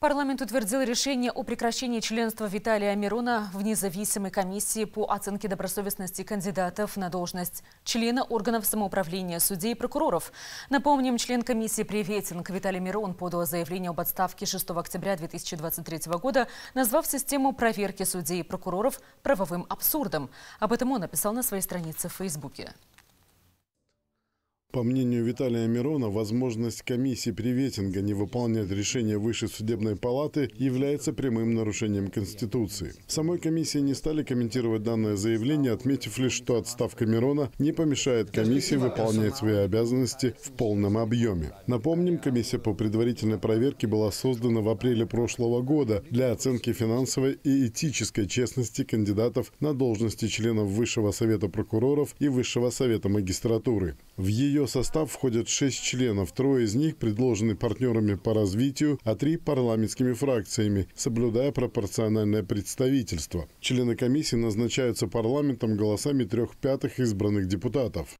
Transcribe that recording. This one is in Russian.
Парламент утвердил решение о прекращении членства Виталия Мирона в независимой комиссии по оценке добросовестности кандидатов на должность члена органов самоуправления судей и прокуроров. Напомним, член комиссии «Приветинг» Виталий Мирон подал заявление об отставке 6 октября 2023 года, назвав систему проверки судей и прокуроров правовым абсурдом. Об этом он написал на своей странице в Фейсбуке. По мнению Виталия Мирона, возможность комиссии приветинга не выполнять решение Высшей судебной палаты является прямым нарушением Конституции. В самой комиссии не стали комментировать данное заявление, отметив лишь, что отставка Мирона не помешает комиссии выполнять свои обязанности в полном объеме. Напомним, комиссия по предварительной проверке была создана в апреле прошлого года для оценки финансовой и этической честности кандидатов на должности членов Высшего совета прокуроров и Высшего совета магистратуры. В ее ее состав входят шесть членов. Трое из них предложены партнерами по развитию, а три – парламентскими фракциями, соблюдая пропорциональное представительство. Члены комиссии назначаются парламентом голосами трех пятых избранных депутатов.